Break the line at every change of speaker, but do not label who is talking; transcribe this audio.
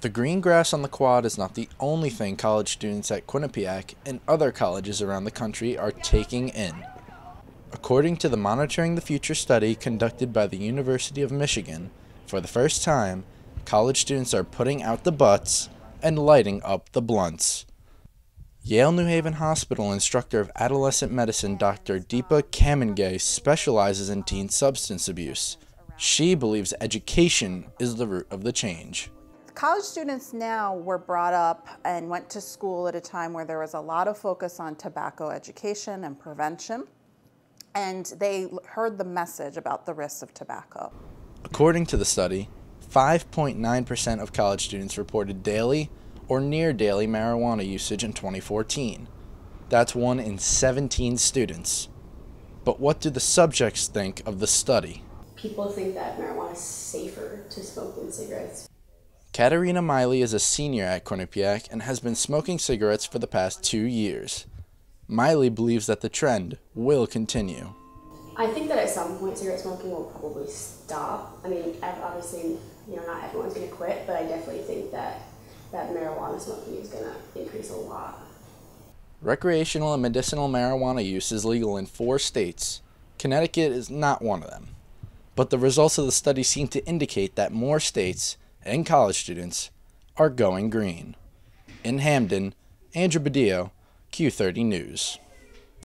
The green grass on the quad is not the only thing college students at Quinnipiac and other colleges around the country are taking in. According to the Monitoring the Future study conducted by the University of Michigan, for the first time, college students are putting out the butts and lighting up the blunts. Yale New Haven Hospital instructor of adolescent medicine Dr. Deepa Camenga specializes in teen substance abuse. She believes education is the root of the change.
College students now were brought up and went to school at a time where there was a lot of focus on tobacco education and prevention, and they heard the message about the risks of tobacco.
According to the study, 5.9% of college students reported daily or near daily marijuana usage in 2014. That's one in 17 students. But what do the subjects think of the study?
People think that marijuana is safer to smoke than cigarettes.
Katarina Miley is a senior at Quinnipiac and has been smoking cigarettes for the past two years. Miley believes that the trend will continue.
I think that at some point cigarette smoking will probably stop. I mean, obviously, you know, not everyone's going to quit, but I definitely think that, that marijuana smoking is going to increase a lot.
Recreational and medicinal marijuana use is legal in four states. Connecticut is not one of them. But the results of the study seem to indicate that more states and college students are going green. In Hamden, Andrew Badillo, Q30 News.